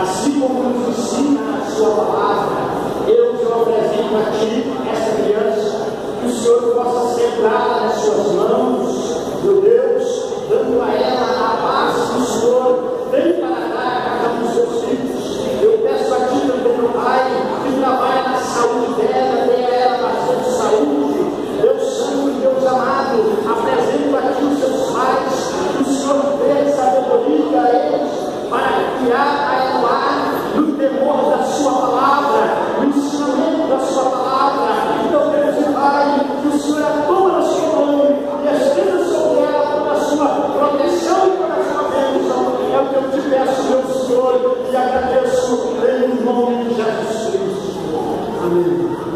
assim como nos ensina a sua palavra, eu te apresento a ti, essa criança, que o Senhor possa sembrar nas suas mãos, meu Deus, dando a ela a paz que o Senhor tem para dar a cada um dos seus filhos. Eu peço a ti também, meu Pai, que trabalhe na saúde dela, dê a ela bastante saúde. Deus Santo, Deus amado, apresento a ti os seus pais, que o Senhor dê sabedoria a eles para criar Amen.